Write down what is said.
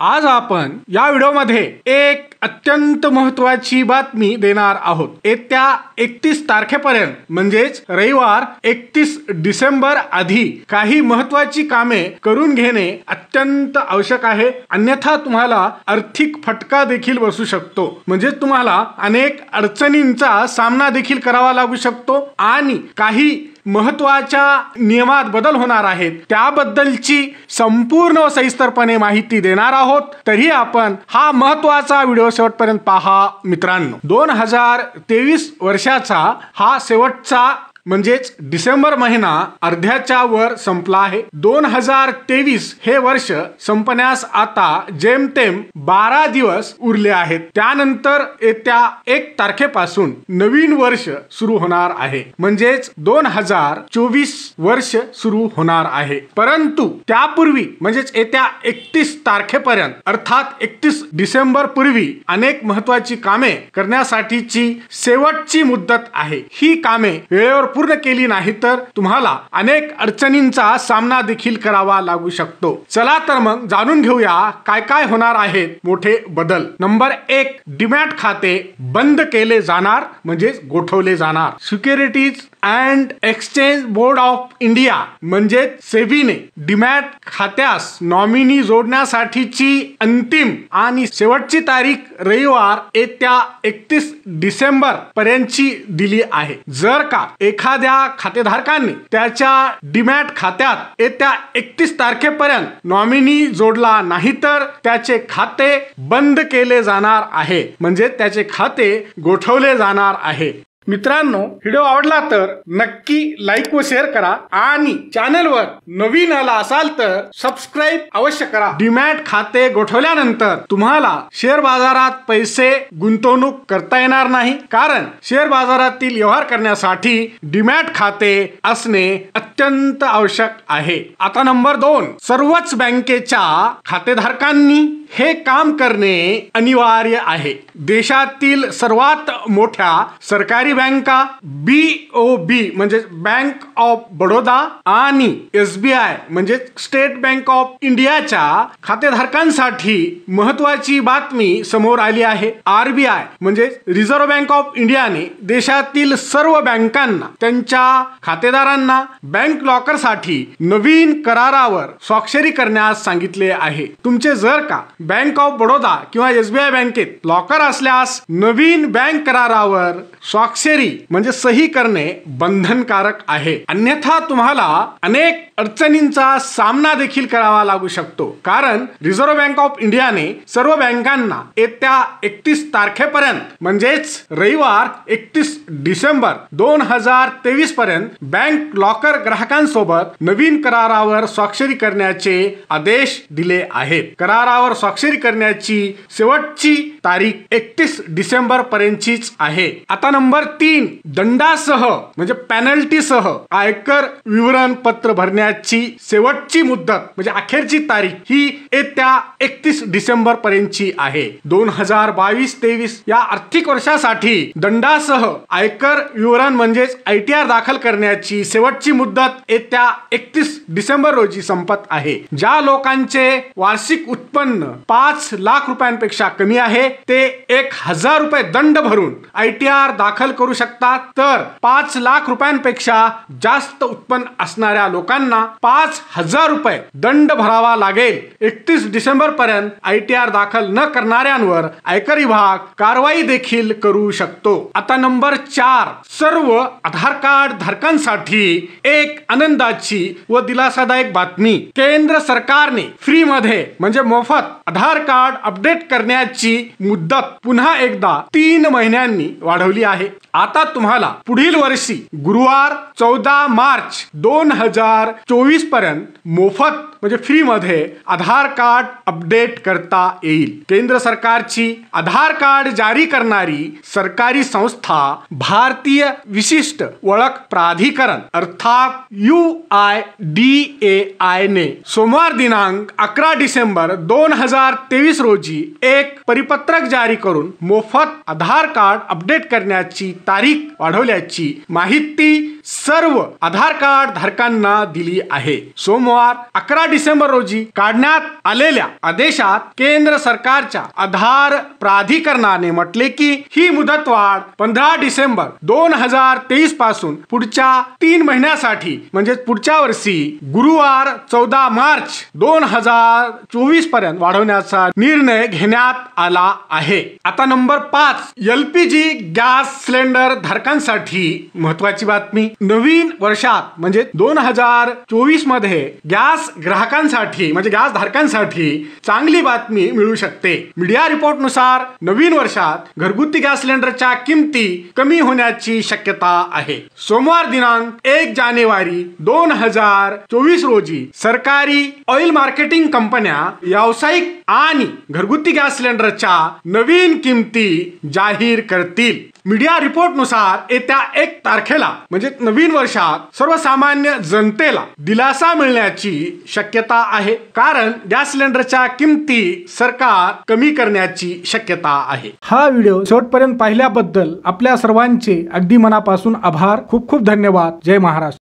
आज आपण या व्हिडिओमध्ये एक अत्यंत महत्वाची बातमी देणार आहोत. येत्या एकतीस तारखेपर्यंत म्हणजेच रविवार एकतीस डिसेंबर आधी काही महत्वाची कामे करून घेणे अत्यंत आवश्यक आहे. अन्यथा तुम्हाला आर्थिक फटका देखील बसू शकतो. म्हणजे तुम्हाला अनेक अडचणींचा सामना देखील करावा लागू शकतो. आणि काही महत्त्वाच्या नियमात बदल होणार आहेत. त्याबद्दलची संपूर्ण सविस्तरपणे माहिती देणार आहोत. तरी आपण हा महत्त्वाचा व्हिडिओ शेवटपर्यंत पहा मित्रांनो. दोन हजार तेवीस वर्षाचा हा शेवटचा म्हणजेच डिसेंबर महिना अर्ध्याच्या वर संपला आहे. दोन हजार तेवीस हे वर्ष संपण्यास आता जेमतेम बारा दिवस उरले आहेत. त्यानंतर येत्या एक तारखेपासून नवीन वर्ष सुरू होणार आहे. म्हणजेच दोन हजार चोवीस वर्ष सुरू होणार आहे. परंतु त्यापूर्वी म्हणजेच येत्या एकतीस तारखेपर्यंत अर्थात एकतीस डिसेंबर पूर्वी अनेक महत्वाची कामे करण्यासाठीची शेवटची मुदत आहे. ही कामे वेळेवर पूर्ण केली नाही तर तुम्हाला अनेक अडचणींचा सामना देखील करावा लागू शकतो. चला तर मग जाणून घेऊया काय काय होणार आहेत मोठे बदल. नंबर एक डिमॅट खाते बंद केले जाणार म्हणजेच गोठवले जाणार. Securities and exchange board of India म्हणजे सेबीने डिमॅट खात्यास नॉमिनी जोडण्यासाठीची अंतिम आणि शेवटची तारीख रविवार येत्या एकतीस डिसेंबर पर्यंतची दिली आहे. जर का एखाद्या खातेधारकांनी त्याच्या डिमॅट खात्यात येत्या एकतीस तारखेपर्यंत नॉमिनी जोडला नाही तर त्याचे खाते बंद केले जाणार आहे. म्हणजे त्याचे खाते गोठवले जाणार आहे. मित्रांनो व्हिडिओ आवडला तर नक्की लाईक व शेअर करा आणि चॅनलवर नवीन आला असाल तर सबस्क्राईब अवश्य करा. डिमॅट खाते गोठवल्यानंतर तुम्हाला शेअर बाजारात पैसे गुंतवणूक करता येणार नाही. कारण शेअर बाजारातील व्यवहार करण्यासाठी डिमॅट खाते असणे अत्यंत आवश्यक आहे. आता नंबर दोन सर्वच बँकेच्या खातेधारकांनी हे काम करणे अनिवार्य आहे. देशातील सर्वात मोठ्या सरकारी बँका बी ओ बी म्हणजे बँक ऑफ बडोदा आणि एस बी आय म्हणजे स्टेट बँक ऑफ इंडियाच्या खातेधारकांसाठी महत्वाची बातमी समोर आली आहे. आरबीआय म्हणजे रिझर्व्ह बँक ऑफ इंडियाने देशातील सर्व बँकांना त्यांच्या खातेदारांना बँक लॉकरसाठी नवीन करारावर स्वाक्षरी करण्यास सांगितले आहे. तुमचे जर का बँक ऑफ बडोदा किंवा एसबीआय बँकेत लॉकर असल्यास नवीन बँक करारावर स्वाक्षरी म्हणजे सही करणे बंधनकारक आहे. अन्यथा तुम्हाला अनेक अडचणींचा सामना देखील करावा लागू शकतो. कारण रिझर्व्ह बँक ऑफ इंडियाने सर्व बँकांना येत्या एकतीस तारखेपर्यंत म्हणजेच रविवार एकतीस डिसेंबर दोन हजार तेवीस पर्यंत बँक लॉकर ग्राहकांसोबत नवीन करारावर स्वाक्षरी करण्याचे आदेश दिले आहेत. करारावर स्वाक्षरी करण्याची शेवटची तारीख एकतीस डिसेंबर पर्यंतचीच आहे. आता नंबर तीन दंडासह म्हणजे पॅनल्टीसह आयकर विवरण पत्र भरण्याची शेवटची मुदत म्हणजे अखेरची तारीख ही येत्या एकतीस डिसेंबर पर्यंतची आहे. दोन हजार बावीस तेवीस या आर्थिक वर्षासाठी दंडासह आयकर विवरण म्हणजेच आय टी आर दाखल करण्याची शेवटची मुदत येत्या एकतीस डिसेंबर रोजी संपत आहे. ज्या लोकांचे वार्षिक उत्पन्न पाच लाख रुपयांपेक्षा कमी आहे ते एक हजार रुपये दंड भरून आय टी आर दाखल करू शकतात. तर पाच लाख रुपयांपेक्षा जास्त उत्पन्न असणाऱ्या लोकांना पाच हजार रुपये दंड भरावा लागेल. एकतीस डिसेंबर पर्यंत आय टी आर दाखल न करणाऱ्यांवर आयकर विभाग कारवाई देखील करू शकतो. आता नंबर चार सर्व आधार कार्ड धारकांसाठी एक आनंदाची व दिलासादायक बातमी. केंद्र सरकारने फ्री मध्ये म्हणजे मोफत आधार कार्ड अपडेट करण्याची मुदत पुन्हा एकदा तीन महिन्यांनी वाढवली आहे. आता तुम्हाला पुढील वर्षी गुरुवार चौदा मार्च दोन हजार चोवीसपर्यंत मोफत म्हणजे फ्रीमध्ये आधार कार्ड अपडेट करता येईल. केंद्र सरकारची आधार कार्ड जारी करणारी सरकारी संस्था भारतीय विशिष्ट ओळख प्राधिकरण अर्थात U I D A I ने सोमवार दिनांक अकरा डिसेंबर दोन हजार तेवीस रोजी एक परिपत्रक जारी करून मोफत आधार कार्ड अपडेट करण्याची तारीख वाढवल्याची माहिती सर्व आधार कार्ड धारकांना दिली आहे. सोमवार अकरा डिसेंबर रोजी काढण्यात आलेल्या आदेशात केंद्र सरकारच्या आधार प्राधिकरणाने म्हटले की ही मुदतवाढ पंधरा डिसेंबर दोन हजार तेवीसपासून पुढच्या तीन महिन्यासाठी म्हणजे पुढच्या वर्षी गुरुवार चौदा मार्च दोन हजार चोवीसपर्यंत वाढवण्याचा निर्णय घेण्यात आला आहे. आता नंबर पाच एलपीजी गॅस सिलेंडर धारकांसाठी महत्वाची बातमी. नवीन वर्षात म्हणजे दोन हजार चोवीसमध्ये गॅस ग्राहकांसाठी म्हणजे गॅस धारकांसाठी चांगली बातमी मिळू शकते. मीडिया रिपोर्टनुसार नवीन वर्षात घरगुती गॅस सिलेंडरच्या किमती कमी होण्याची शक्यता आहे. सोमवार दिनांक एक जानेवारी दोन हजार चोवीस रोजी सरकारी ऑइल मार्केटिंग कंपन्या व्यावसायिक आणि घरगुती गॅस सिलेंडरच्या नवीन किमती जाहीर करतील. मीडिया रिपोर्टनुसार येत्या एक तारखेला म्हणजे नवीन वर्षात सर्वसामान्य जनतेला दिलासा मिळण्याची शक्यता आहे. कारण गॅस सिलेंडरच्या किमती सरकार कमी करण्याची शक्यता आहे. हा व्हिडिओ शेवटपर्यंत पाहिल्याबद्दल आपल्या सर्वांचे अगदी मनापासून आभार. खूप खूप धन्यवाद. जय महाराष्ट्र.